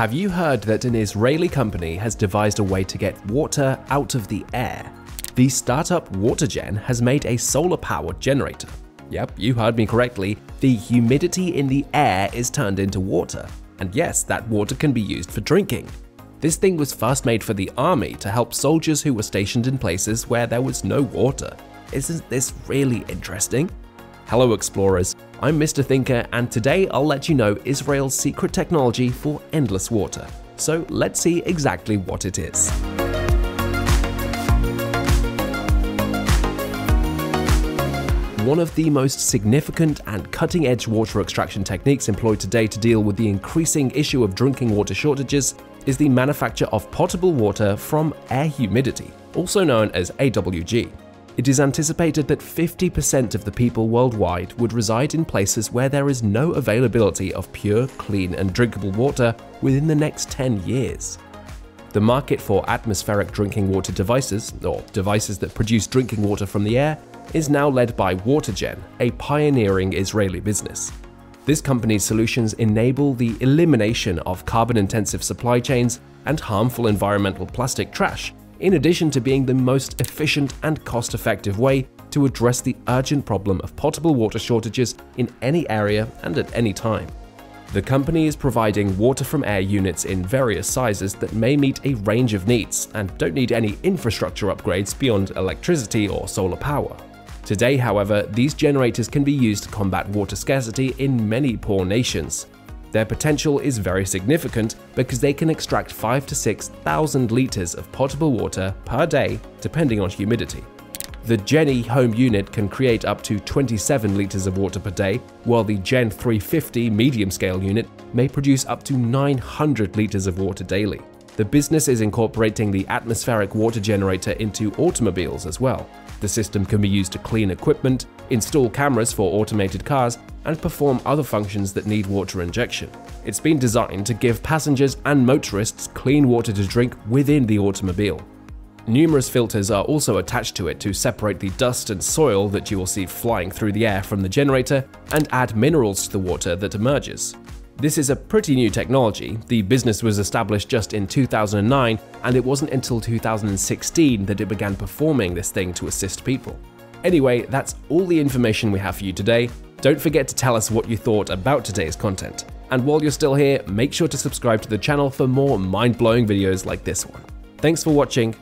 Have you heard that an Israeli company has devised a way to get water out of the air? The startup WaterGen has made a solar-powered generator. Yep, you heard me correctly, the humidity in the air is turned into water. And yes, that water can be used for drinking. This thing was first made for the army to help soldiers who were stationed in places where there was no water. Isn't this really interesting? Hello explorers, I'm Mr. Thinker and today I'll let you know Israel's secret technology for endless water. So let's see exactly what it is. One of the most significant and cutting-edge water extraction techniques employed today to deal with the increasing issue of drinking water shortages is the manufacture of potable water from air humidity, also known as AWG. It is anticipated that 50% of the people worldwide would reside in places where there is no availability of pure, clean and drinkable water within the next 10 years. The market for atmospheric drinking water devices, or devices that produce drinking water from the air, is now led by WaterGen, a pioneering Israeli business. This company's solutions enable the elimination of carbon-intensive supply chains and harmful environmental plastic trash, in addition to being the most efficient and cost-effective way to address the urgent problem of potable water shortages in any area and at any time. The company is providing water from air units in various sizes that may meet a range of needs and don't need any infrastructure upgrades beyond electricity or solar power. Today, however, these generators can be used to combat water scarcity in many poor nations. Their potential is very significant because they can extract 5 to 6,000 litres of potable water per day depending on humidity. The GENNY home unit can create up to 27 litres of water per day, while the Gen 350 medium scale unit may produce up to 900 litres of water daily. The business is incorporating the atmospheric water generator into automobiles as well. The system can be used to clean equipment, install cameras for automated cars, and perform other functions that need water injection. It's been designed to give passengers and motorists clean water to drink within the automobile. Numerous filters are also attached to it to separate the dust and soil that you will see flying through the air from the generator and add minerals to the water that emerges. This is a pretty new technology. The business was established just in 2009, and it wasn't until 2016 that it began performing this thing to assist people. Anyway, that's all the information we have for you today. Don't forget to tell us what you thought about today's content. And while you're still here, make sure to subscribe to the channel for more mind-blowing videos like this one. Thanks for watching,